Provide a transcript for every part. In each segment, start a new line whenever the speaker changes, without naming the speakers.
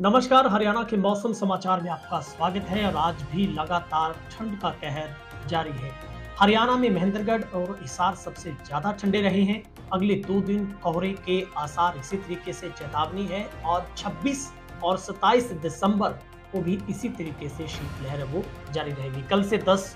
नमस्कार, हरियाणा के मौसम समाचार में आपका स्वागत है और आज भी लगातार ठंड का कहर जारी है। हरियाणा में महेंद्रगढ़ और हिसार सबसे ज़्यादा ठंडे रहे हैं। अगले दो दिन कोहरे के आसार इसी तरीके से चेतावनी है और 26 और 27 दिसंबर को भी इसी तरीके से शीतलहर वो जारी रहेगी। कल से 10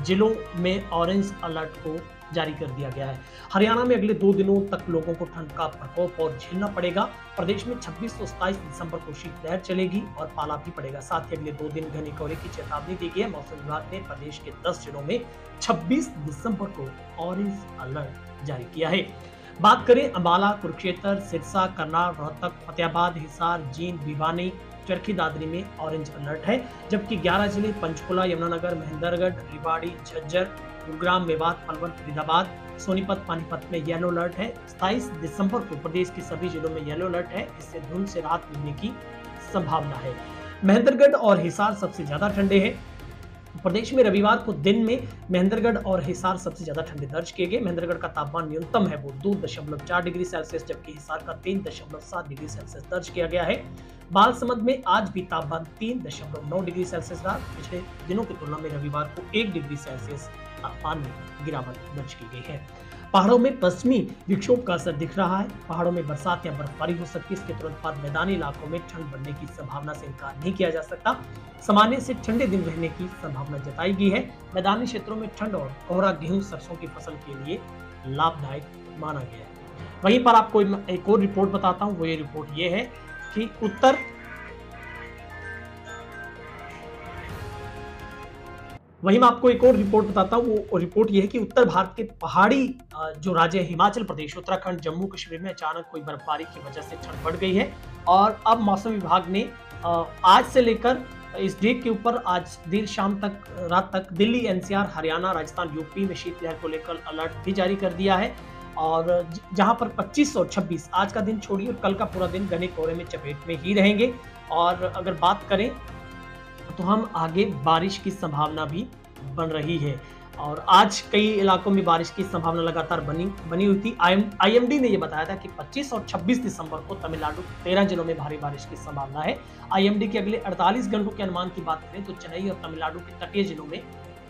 जिलों में ऑरेंज अलर्ट को जारी कर दिया गया है। हरियाणा में अगले दो दिनों तक लोगों को ठंड का प्रकोप और झेलना पड़ेगा। प्रदेश में 26 और सताईस दिसंबर को शीतलहर चलेगी और पाला भी पड़ेगा। साथ ही अगले दो दिन घने कोहरे की चेतावनी दी गई है। मौसम विभाग ने प्रदेश के 10 जिलों में 26 दिसंबर को ऑरेंज अलर्ट जारी किया है। बात करें अम्बाला कुरुक्षेत्र, सिरसा, करनाल, रोहतक, फतेहाबाद, हिसार, जींद, भिवानी चरखी दादरी में ऑरेंज अलर्ट है, जबकि 11 ज़िले पंचकुला, यमुनानगर, महेंद्रगढ़, रिवाड़ी, झज्जर, गुरुग्राम, मेवात, पलवल, फरीदाबाद, सोनीपत, पानीपत में येलो अलर्ट है। 27 दिसंबर को प्रदेश के सभी जिलों में येलो अलर्ट है, इससे धुंध से राहत मिलने की संभावना है। महेंद्रगढ़ और हिसार सबसे ज़्यादा ठंडे हैं। प्रदेश में रविवार को दिन में महेंद्रगढ़ और हिसार सबसे ज़्यादा ठंडे दर्ज किए गए। महेंद्रगढ़ का तापमान न्यूनतम है, वो दो दशमलव चार डिग्री सेल्सियस, जबकि हिसार का तीन दशमलव सात डिग्री सेल्सियस दर्ज किया गया है। बालसमंद में आज भी तापमान तीन दशमलव नौ डिग्री सेल्सियस रहा। पिछले दिनों की तुलना में रविवार को एक डिग्री सेल्सियस तापमान में गिरावट दर्ज की गई है। पहाड़ों में पश्चिमी विक्षोभ का असर दिख रहा है। पहाड़ों में बरसात या बर्फबारी हो सकती है। इसके तुरंत बाद मैदानी इलाकों में ठंड बढ़ने की संभावना से इनकार नहीं किया जा सकता। सामान्य से ठंडे दिन रहने की संभावना जताई गई है। मैदानी क्षेत्रों में ठंड और कोहरा गेहूँ सरसों की फ़सल के लिए लाभदायक माना गया है। वहीं पर आपको एक और रिपोर्ट बताता हूँ। वो ये रिपोर्ट ये है कि उत्तर? वहीं मैं आपको एक और रिपोर्ट बताता हूँ, वो रिपोर्ट ये है कि उत्तर भारत के पहाड़ी जो राज्य है, हिमाचल प्रदेश, उत्तराखंड, जम्मू कश्मीर में अचानक कोई बर्फबारी की वजह से ठंड बढ़ गई है। और अब मौसम विभाग ने आज से लेकर इस डेट के ऊपर, आज देर शाम तक, रात तक दिल्ली, एनसीआर, हरियाणा, राजस्थान, यूपी में शीतलहर को लेकर अलर्ट भी जारी कर दिया है। और जहाँ पर 25 और 26 आज का दिन छोड़िए और कल का पूरा दिन घने कोहरे में, चपेट में ही रहेंगे। और अगर बात करें तो हम आगे बारिश की संभावना भी बन रही है। और आज कई इलाकों में बारिश की संभावना लगातार बनी बनी हुई थी। आई आईएमडी ने यह बताया था कि 25 और 26 दिसंबर को तमिलनाडु के तेरह जिलों में भारी बारिश की संभावना है। आईएमडी के अगले 48 घंटों के अनुमान की बात करें तो चेन्नई और तमिलनाडु के तटीय जिलों में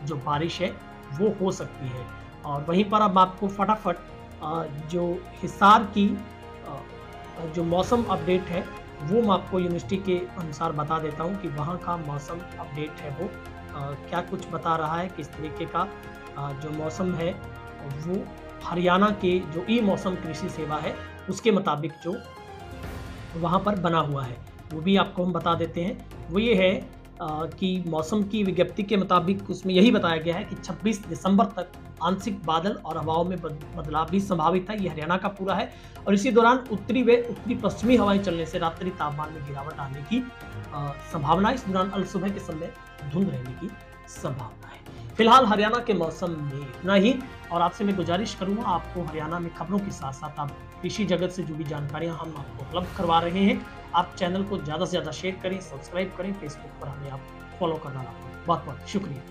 जो बारिश है, वो हो सकती है। और वहीं पर अब आपको फटाफट जो हिसार की जो मौसम अपडेट है, वो मैं आपको यूनिवर्सिटी के अनुसार बता देता हूँ कि वहाँ का मौसम अपडेट है वो। क्या कुछ बता रहा है, किस तरीके का जो मौसम है, वो हरियाणा के जो ई मौसम कृषि सेवा है, उसके मुताबिक जो वहाँ पर बना हुआ है, वो भी आपको हम बता देते हैं। वो ये है कि मौसम की विज्ञप्ति के मुताबिक उसमें यही बताया गया है कि 26 दिसंबर तक आंशिक बादल और हवाओं में बदलाव भी संभावित है ये हरियाणा का पूरा है और इसी दौरान उत्तरी व, उत्तरी पश्चिमी हवाएँ चलने से रात्रि तापमान में गिरावट आने की संभावना इस दौरान अल सुबह के समय धुंध रहने की संभावना है। फ़िलहाल हरियाणा के मौसम में इतना ही और आपसे मैं गुजारिश करूँगा आपको हरियाणा में खबरों के साथ साथ आप कृषि जगत से जुड़ी जानकारियाँ हम आपको उपलब्ध करवा रहे हैं। आप चैनल को ज़्यादा से ज़्यादा शेयर करें, सब्सक्राइब करें, फेसबुक पर हमें आप फॉलो करना बहुत बहुत शुक्रिया।